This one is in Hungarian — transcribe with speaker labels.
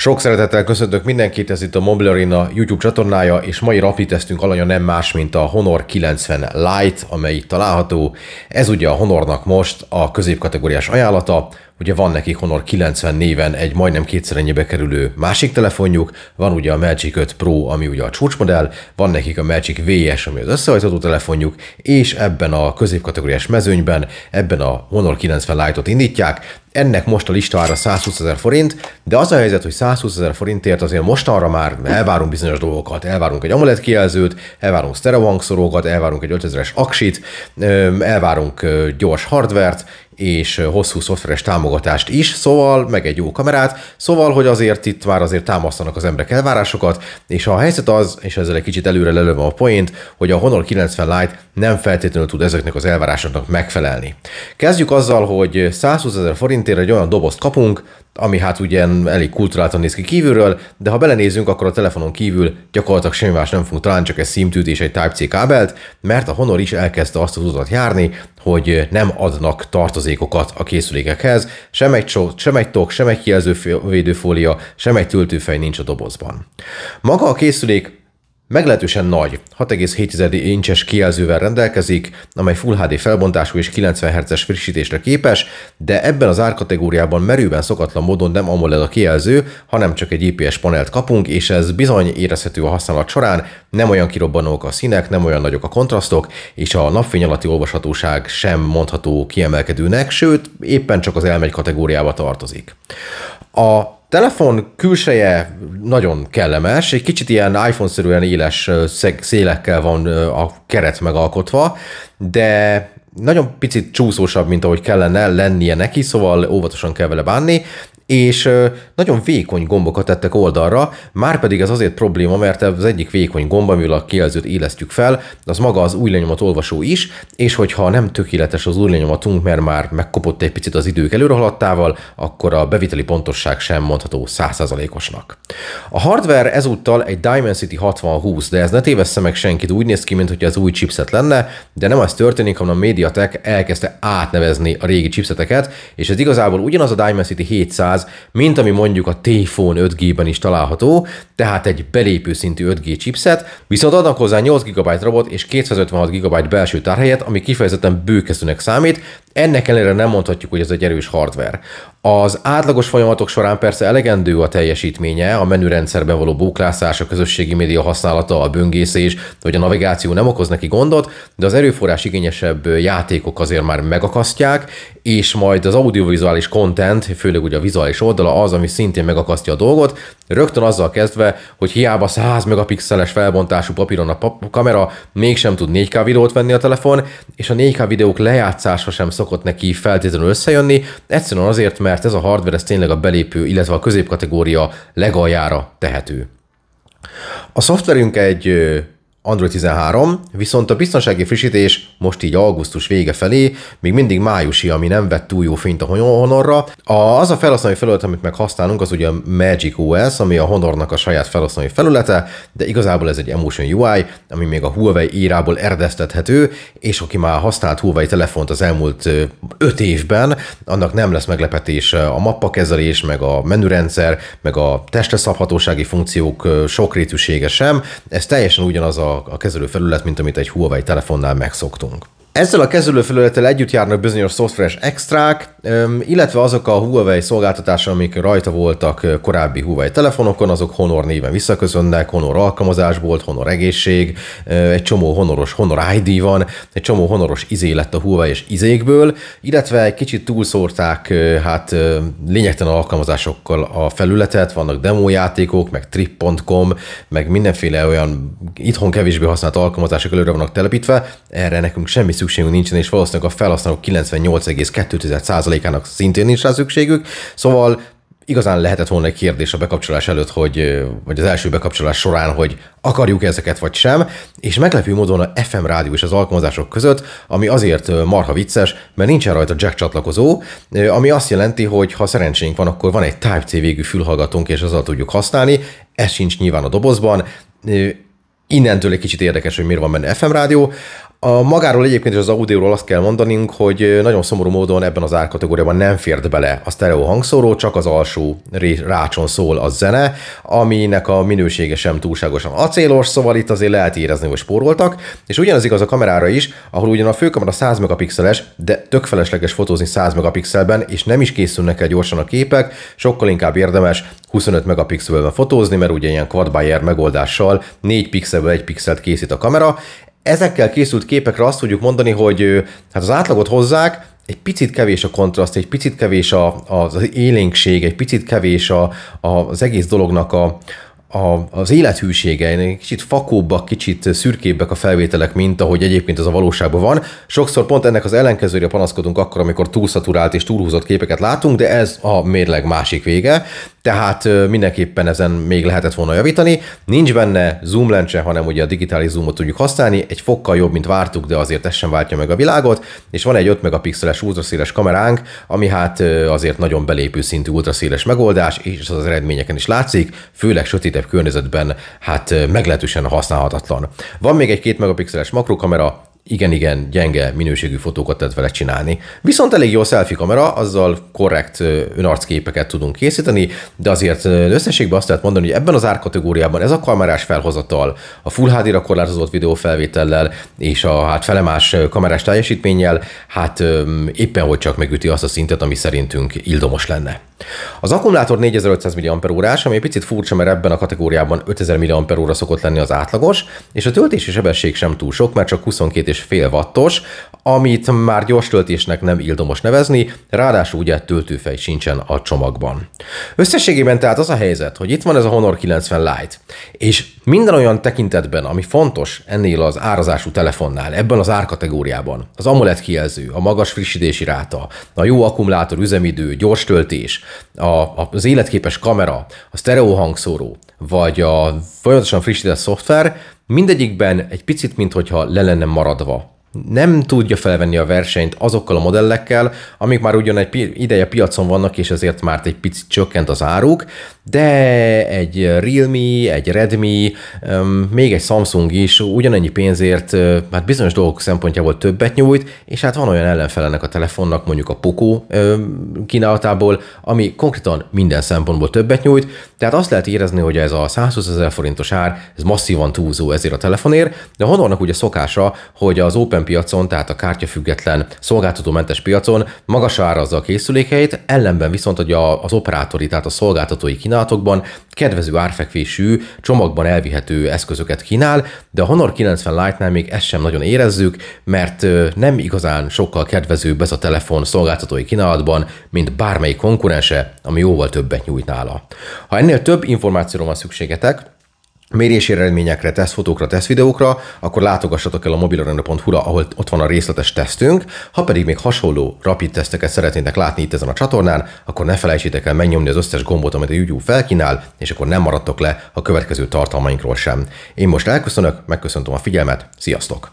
Speaker 1: Sok szeretettel köszöntök mindenkit, ez itt a Mobile Arena YouTube csatornája, és mai rapi tesztünk alanya nem más, mint a Honor 90 Lite, amely itt található. Ez ugye a Honornak most a középkategóriás ajánlata, Ugye van nekik Honor 90 néven egy majdnem kétszer ennyibe kerülő másik telefonjuk, van ugye a Magic 5 Pro, ami ugye a csúcsmodell, van nekik a Magic VS, ami az összehajtható telefonjuk, és ebben a középkategóriás mezőnyben, ebben a Honor 90 Lite-ot indítják, ennek most a listára 120 ezer forint, de az a helyzet, hogy 120 ezer forintért azért mostanra már elvárunk bizonyos dolgokat. Elvárunk egy AMOLED kijelzőt, elvárunk stereo elvárunk egy 5000-es aksit, elvárunk gyors hardvert, és hosszú szoftveres támogatást is, szóval meg egy jó kamerát, szóval, hogy azért itt már azért támasztanak az emberek elvárásokat, és a helyzet az, és ezzel egy kicsit előre lelövöm a point, hogy a Honor 90 Lite nem feltétlenül tud ezeknek az elvárásoknak megfelelni. Kezdjük azzal, hogy 120 ezer forintért egy olyan dobozt kapunk, ami hát ugye elég kulturáltan néz ki kívülről, de ha belenézünk, akkor a telefonon kívül gyakorlatilag semmi más nem fogunk találni, csak egy SIM-tűt és egy Type-C kábelt, mert a Honor is elkezdte azt az utat járni, hogy nem adnak tartozékokat a készülékekhez, sem egy, csó, sem egy tok, sem egy kijelzővédőfólia, sem egy töltőfej nincs a dobozban. Maga a készülék Meglehetősen nagy, 6,7 incses kijelzővel rendelkezik, amely Full HD felbontású és 90 Hz-es frissítésre képes, de ebben az árkategóriában merőben szokatlan módon nem AMOLED a kijelző, hanem csak egy IPS panelt kapunk, és ez bizony érezhető a használat során, nem olyan kirobbanók a színek, nem olyan nagyok a kontrasztok, és a napfény alatti olvashatóság sem mondható kiemelkedőnek, sőt, éppen csak az elmegy kategóriába tartozik. A telefon külseje nagyon kellemes, egy kicsit ilyen iPhone-szerűen éles szélekkel van a keret megalkotva, de nagyon picit csúszósabb, mint ahogy kellene lennie neki, szóval óvatosan kell vele bánni, és nagyon vékony gombokat tettek oldalra, már pedig ez azért probléma, mert az egyik vékony gomb, amivel a kijelzőt élesztjük fel, az maga az új lenyomat olvasó is, és hogyha nem tökéletes az új lenyomatunk, mert már megkopott egy picit az idők előrehaladtával, akkor a beviteli pontosság sem mondható 100%-osnak. A hardware ezúttal egy Dimensity 6020, de ez ne tévessze meg senkit, úgy néz ki, mintha ez új chipset lenne, de nem az történik, hanem a MediaTek elkezdte átnevezni a régi chipseteket, és ez igazából ugyanaz a Dimensity 700, 500, mint ami mondjuk a T-Phone 5G-ben is található, tehát egy belépő szintű 5G chipset, viszont adnak hozzá 8 GB rabot és 256 GB belső tárhelyet, ami kifejezetten bőkezőnek számít, ennek ellenére nem mondhatjuk, hogy ez egy erős hardware. Az átlagos folyamatok során persze elegendő a teljesítménye, a menürendszerben való bóklászás, a közösségi média használata, a böngészés, vagy a navigáció nem okoz neki gondot, de az erőforrás igényesebb játékok azért már megakasztják, és majd az audiovizuális content, főleg ugye a vizuális oldala az, ami szintén megakasztja a dolgot, rögtön azzal kezdve, hogy hiába 100 megapixeles felbontású papíron a kamera mégsem tud 4K videót venni a telefon, és a 4K videók lejátszása sem szokott neki feltétlenül összejönni, egyszerűen azért, mert ez a hardware ez tényleg a belépő, illetve a középkategória legaljára tehető. A szoftverünk egy Android 13, viszont a biztonsági frissítés most így augusztus vége felé, még mindig májusi, ami nem vett túl jó fényt a Honorra. A, az a felhasználói felület, amit meg használunk, az ugye a Magic OS, ami a Honornak a saját felhasználói felülete, de igazából ez egy Emotion UI, ami még a Huawei írából erdeztethető, és aki már használt Huawei telefont az elmúlt 5 évben, annak nem lesz meglepetés a mappakezelés, meg a menürendszer, meg a testre szabhatósági funkciók sokrétűsége sem. Ez teljesen ugyanaz a a, kezelőfelület, mint amit egy Huawei telefonnál megszoktunk. Ezzel a kezelőfelülettel együtt járnak bizonyos szoftveres extrák, illetve azok a Huawei szolgáltatások, amik rajta voltak korábbi Huawei telefonokon, azok Honor néven visszaköszönnek, Honor alkalmazásból, Honor egészség, egy csomó honoros Honor ID van, egy csomó honoros izé lett a Huawei és izékből, illetve egy kicsit túlszórták hát lényegtelen alkalmazásokkal a felületet, vannak demójátékok, meg trip.com, meg mindenféle olyan itthon kevésbé használt alkalmazások előre vannak telepítve, erre nekünk semmi szükségünk nincsen, és valószínűleg a felhasználók 98,2%-ának szintén nincs rá szükségük, szóval igazán lehetett volna egy kérdés a bekapcsolás előtt, hogy, vagy az első bekapcsolás során, hogy akarjuk ezeket vagy sem, és meglepő módon a FM rádió is az alkalmazások között, ami azért marha vicces, mert nincsen rajta jack csatlakozó, ami azt jelenti, hogy ha szerencsénk van, akkor van egy Type-C végű fülhallgatónk, és azzal tudjuk használni, ez sincs nyilván a dobozban, innentől egy kicsit érdekes, hogy miért van benne FM rádió. A magáról egyébként is az audióról azt kell mondanunk, hogy nagyon szomorú módon ebben az árkategóriában nem fért bele a stereo hangszóró, csak az alsó rácson szól a zene, aminek a minősége sem túlságosan acélos, szóval itt azért lehet érezni, hogy spóroltak, és ugyanez igaz a kamerára is, ahol ugyan a főkamera 100 megapixeles, de tök felesleges fotózni 100 megapixelben, és nem is készülnek el gyorsan a képek, sokkal inkább érdemes 25 megapixelben fotózni, mert ugye ilyen quad megoldással 4 pixelből 1 pixelt készít a kamera. Ezekkel készült képekre azt tudjuk mondani, hogy hát az átlagot hozzák, egy picit kevés a kontraszt, egy picit kevés a, az élénkség, egy picit kevés a, az egész dolognak a, a, az élethűsége, kicsit fakóbbak, kicsit szürkébbek a felvételek, mint ahogy egyébként az a valóságban van. Sokszor pont ennek az ellenkezőre panaszkodunk akkor, amikor túlszaturált és túlhúzott képeket látunk, de ez a mérleg másik vége tehát mindenképpen ezen még lehetett volna javítani. Nincs benne zoom lencse, hanem ugye a digitális zoomot tudjuk használni, egy fokkal jobb, mint vártuk, de azért ez sem váltja meg a világot, és van egy 5 megapixeles ultraszéles kameránk, ami hát azért nagyon belépő szintű ultraszéles megoldás, és az eredményeken is látszik, főleg sötétebb környezetben hát meglehetősen használhatatlan. Van még egy 2 megapixeles makrokamera, igen-igen gyenge minőségű fotókat lehet vele csinálni. Viszont elég jó a selfie kamera, azzal korrekt önarcképeket tudunk készíteni, de azért összességben azt lehet mondani, hogy ebben az árkategóriában ez a kamerás felhozatal, a Full HD-ra korlátozott videófelvétellel és a hát felemás kamerás teljesítménnyel, hát éppen hogy csak megüti azt a szintet, ami szerintünk ildomos lenne. Az akkumulátor 4500 mAh, ami egy picit furcsa, mert ebben a kategóriában 5000 mAh szokott lenni az átlagos, és a töltési sebesség sem túl sok, mert csak 22,5 wattos, amit már gyors töltésnek nem ildomos nevezni, ráadásul ugye töltőfej sincsen a csomagban. Összességében tehát az a helyzet, hogy itt van ez a Honor 90 Lite, és minden olyan tekintetben, ami fontos ennél az árazású telefonnál, ebben az árkategóriában, az AMOLED kijelző, a magas frissítési ráta, a jó akkumulátor üzemidő, gyors töltés, a, az életképes kamera, a stereo hangszóró, vagy a folyamatosan frissített szoftver, mindegyikben egy picit, mintha le lenne maradva nem tudja felvenni a versenyt azokkal a modellekkel, amik már ugyan egy ideje piacon vannak, és ezért már egy picit csökkent az áruk, de egy Realme, egy Redmi, még egy Samsung is ugyanennyi pénzért hát bizonyos dolgok szempontjából többet nyújt, és hát van olyan ellenfelenek a telefonnak, mondjuk a Poco kínálatából, ami konkrétan minden szempontból többet nyújt, tehát azt lehet érezni, hogy ez a 120 ezer forintos ár, ez masszívan túlzó ezért a telefonért, de Honornak ugye szokása, hogy az Open piacon, tehát a kártyafüggetlen szolgáltatómentes piacon magas árazza a készülékeit, ellenben viszont hogy az operátori, tehát a szolgáltatói kínálat kínálatokban kedvező árfekvésű, csomagban elvihető eszközöket kínál, de a Honor 90 Lite-nál még ezt sem nagyon érezzük, mert nem igazán sokkal kedvezőbb ez a telefon szolgáltatói kínálatban, mint bármelyik konkurense, ami jóval többet nyújt nála. Ha ennél több információra van szükségetek, mérési eredményekre, tesztfotókra, tesztvideókra, akkor látogassatok el a mobilarenda.hu-ra, ahol ott van a részletes tesztünk. Ha pedig még hasonló rapid teszteket szeretnétek látni itt ezen a csatornán, akkor ne felejtsétek el megnyomni az összes gombot, amit a YouTube felkínál, és akkor nem maradtok le a következő tartalmainkról sem. Én most elköszönök, megköszöntöm a figyelmet, sziasztok!